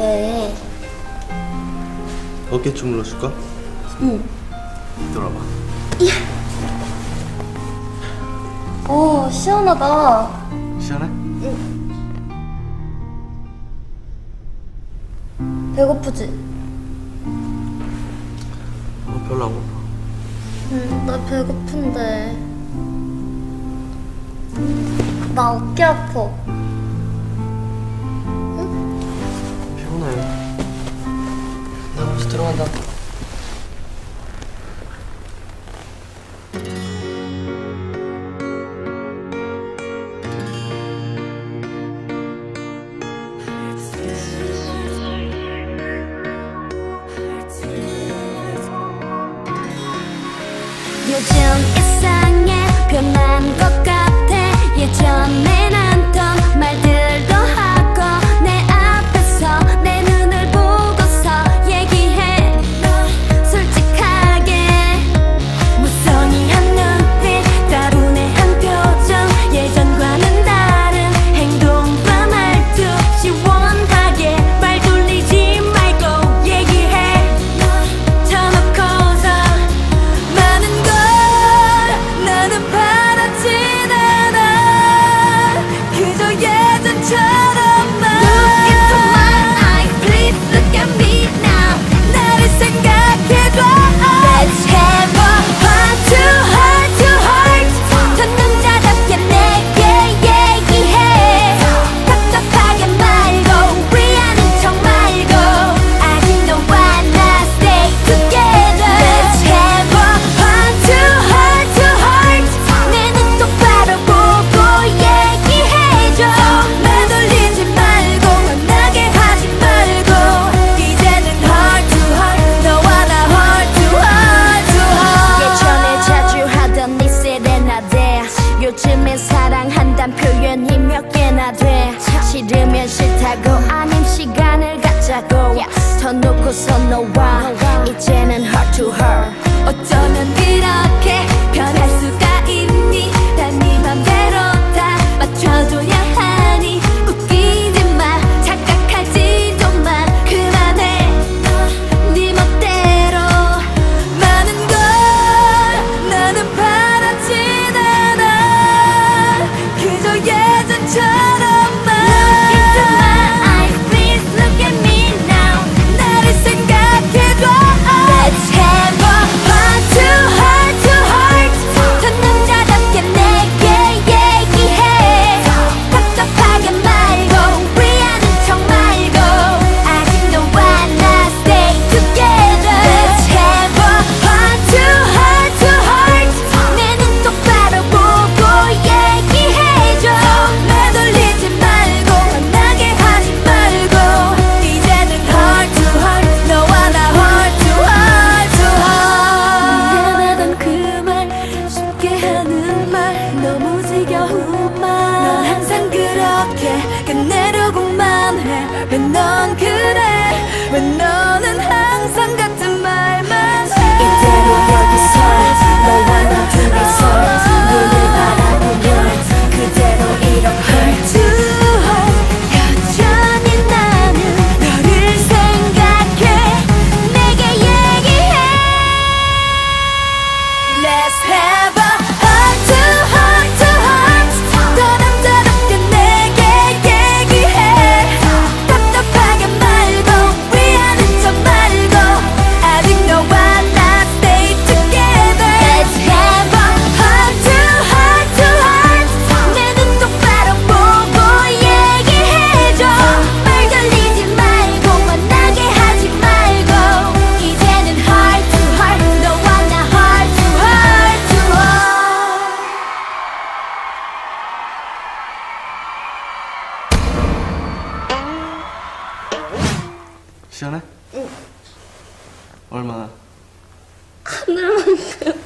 왜? 어깨 주물러 줄까? 응. 돌아봐. 오 어, 시원하다. 시원해? 응. 배고프지? 어, 별로 안 고파. 응, 나 배고픈데. 나 어깨 아파. 나 벌써 들어간다. 요즘 웃고서 너와 이제는 heart to heart 어쩌면 이렇게 변할 수가 있니? 난네 맘대로 다 맞춰줘야 하니? 웃기지 마 착각하지도 마 그만해. 네 멋대로 많은 걸 나는 바라지 않아. 그저 예전처럼 시원해? 응. 얼마나? 하늘만큼.